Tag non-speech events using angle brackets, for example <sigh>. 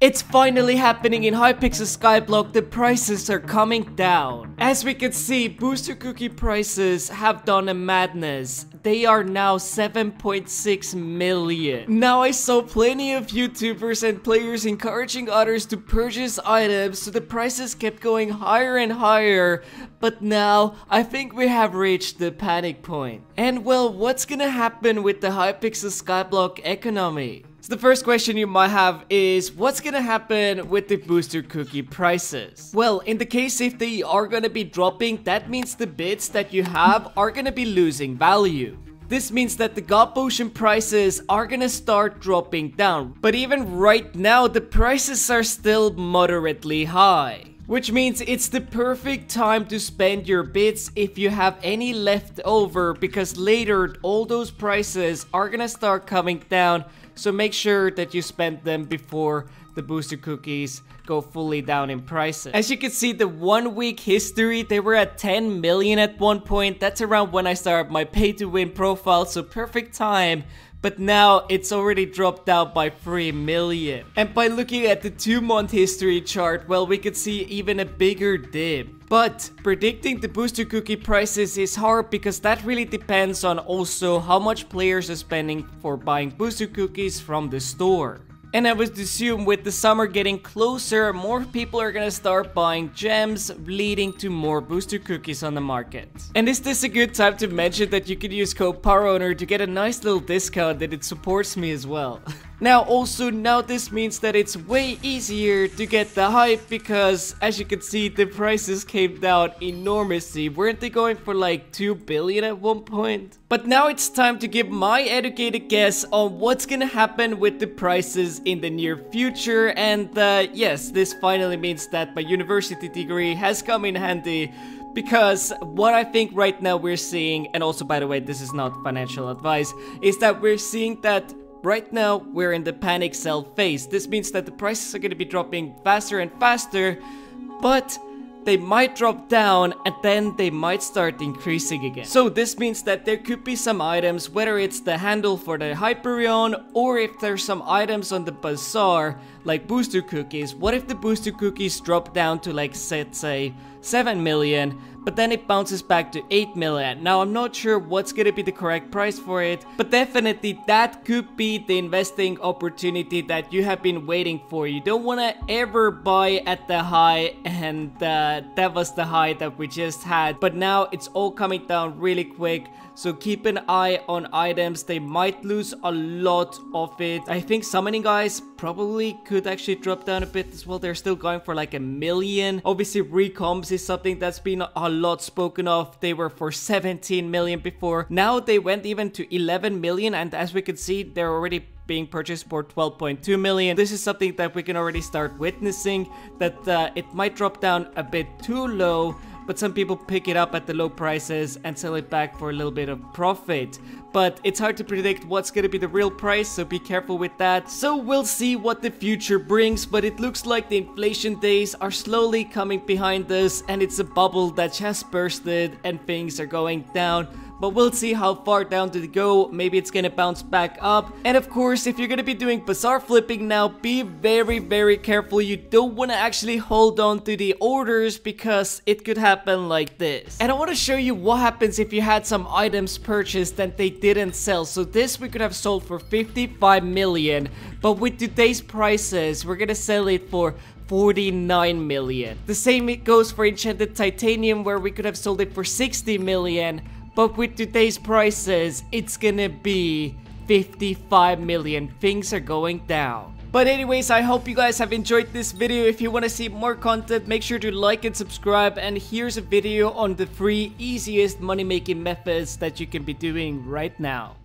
It's finally happening in Hypixel Skyblock, the prices are coming down. As we can see, booster cookie prices have done a madness. They are now 7.6 million. Now I saw plenty of YouTubers and players encouraging others to purchase items so the prices kept going higher and higher. But now, I think we have reached the panic point. And well, what's gonna happen with the Hypixel Skyblock economy? So the first question you might have is what's gonna happen with the booster cookie prices? Well, in the case if they are gonna be dropping, that means the bits that you have are gonna be losing value. This means that the God Potion prices are gonna start dropping down. But even right now, the prices are still moderately high. Which means it's the perfect time to spend your bits if you have any left over because later all those prices are gonna start coming down so make sure that you spend them before the booster cookies go fully down in prices. As you can see, the one week history, they were at 10 million at one point. That's around when I started my pay to win profile, so perfect time but now it's already dropped out by 3 million. And by looking at the 2 month history chart, well we could see even a bigger dip. But predicting the booster cookie prices is hard because that really depends on also how much players are spending for buying booster cookies from the store. And I would assume with the summer getting closer, more people are gonna start buying gems, leading to more booster cookies on the market. And is this a good time to mention that you can use code PowerOwner to get a nice little discount that it supports me as well? <laughs> Now also now this means that it's way easier to get the hype because as you can see the prices came down enormously. Weren't they going for like 2 billion at one point? But now it's time to give my educated guess on what's gonna happen with the prices in the near future and uh, yes this finally means that my university degree has come in handy because what I think right now we're seeing, and also by the way, this is not financial advice, is that we're seeing that Right now, we're in the panic sell phase. This means that the prices are going to be dropping faster and faster, but they might drop down and then they might start increasing again. So this means that there could be some items, whether it's the handle for the Hyperion or if there's some items on the bazaar like booster cookies. What if the booster cookies drop down to like let's say 7 million but then it bounces back to 8 million. Now I'm not sure what's gonna be the correct price for it, but definitely that could be the investing opportunity that you have been waiting for. You don't wanna ever buy at the high and uh, that was the high that we just had, but now it's all coming down really quick. So keep an eye on items. They might lose a lot of it. I think summoning eyes probably could actually drop down a bit as well. They're still going for like a million. Obviously recombs is something that's been a lot spoken of. They were for 17 million before. Now they went even to 11 million and as we can see they're already being purchased for 12.2 million. This is something that we can already start witnessing that uh, it might drop down a bit too low but some people pick it up at the low prices and sell it back for a little bit of profit. But it's hard to predict what's gonna be the real price, so be careful with that. So we'll see what the future brings, but it looks like the inflation days are slowly coming behind us and it's a bubble that has bursted and things are going down but we'll see how far down to go. Maybe it's gonna bounce back up. And of course, if you're gonna be doing bazaar flipping now, be very, very careful. You don't wanna actually hold on to the orders because it could happen like this. And I wanna show you what happens if you had some items purchased and they didn't sell. So this we could have sold for 55 million, but with today's prices, we're gonna sell it for 49 million. The same it goes for Enchanted Titanium where we could have sold it for 60 million, but with today's prices, it's gonna be 55 million. Things are going down. But anyways, I hope you guys have enjoyed this video. If you want to see more content, make sure to like and subscribe. And here's a video on the three easiest money making methods that you can be doing right now.